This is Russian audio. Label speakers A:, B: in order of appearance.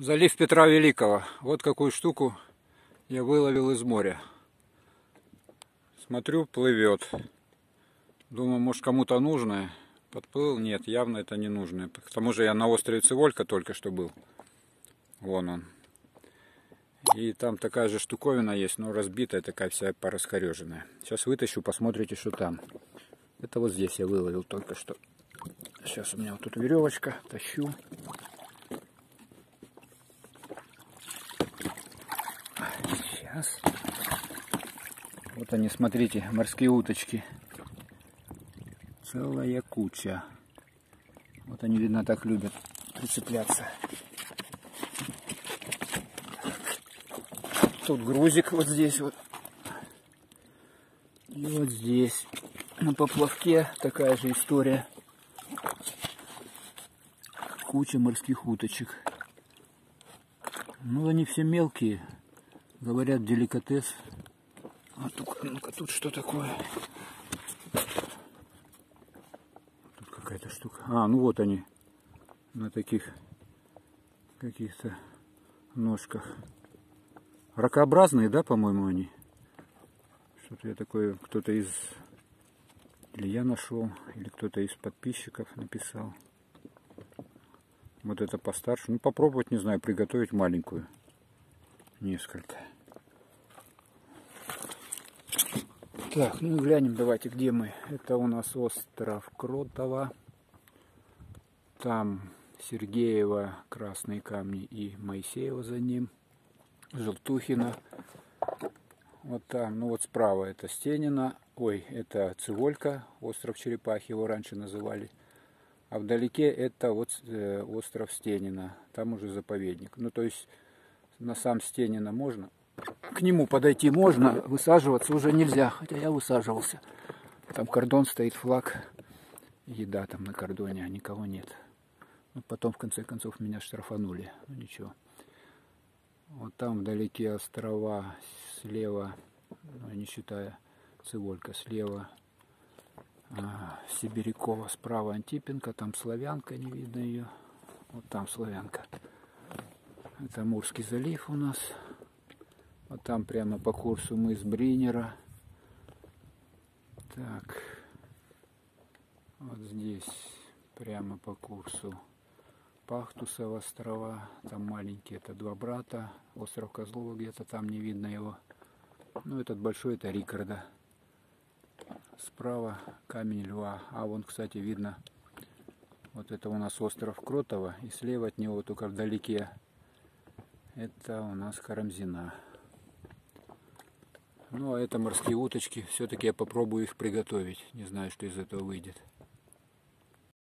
A: Залив Петра Великого. Вот какую штуку я выловил из моря. Смотрю, плывет. Думаю, может кому-то нужное. Подплыл? Нет, явно это не нужное. К тому же я на острове Циволька только что был. Вон он. И там такая же штуковина есть, но разбитая, такая вся пораскореженная. Сейчас вытащу, посмотрите, что там. Это вот здесь я выловил только что. Сейчас у меня вот тут веревочка, тащу. Сейчас. Вот они, смотрите, морские уточки. Целая куча. Вот они, видно, так любят прицепляться. Тут грузик вот здесь вот. И вот здесь. На поплавке такая же история. Куча морских уточек. Ну, они все мелкие. Говорят, деликатес. А ну-ка, тут что такое? Тут какая-то штука. А, ну вот они. На таких каких-то ножках. Ракообразные, да, по-моему, они? Что-то я такое, кто-то из... Или я нашел, или кто-то из подписчиков написал. Вот это постарше. Ну, попробовать, не знаю, приготовить маленькую несколько. Так, ну глянем давайте, где мы. Это у нас остров Кротова. Там Сергеева, Красные камни и Моисеева за ним. Желтухина. Вот там, ну вот справа это Стенина. Ой, это Циволька, остров Черепахи его раньше называли. А вдалеке это вот э, остров Стенина. Там уже заповедник. Ну то есть на сам Стенина можно. К нему подойти можно, высаживаться уже нельзя, хотя я высаживался. Там кордон стоит, флаг, еда там на кордоне, а никого нет. Ну, потом, в конце концов, меня штрафанули. Ну, ничего. Вот там вдалеке острова, слева, ну, не считая Циволька, слева а, Сибирякова, справа Антипенко, там Славянка, не видно ее. Вот там Славянка. Это Мурский залив у нас. Вот там прямо по курсу мыс Бринера. Так. Вот здесь прямо по курсу Пахтусов острова. Там маленькие, это два брата. Остров Козлова где-то там не видно его. Ну, этот большой, это Рикарда. Справа камень льва. А вон, кстати, видно, вот это у нас остров Кротова. И слева от него, только вдалеке, это у нас Карамзина. Ну, а это морские уточки. Все-таки я попробую их приготовить. Не знаю, что из этого выйдет.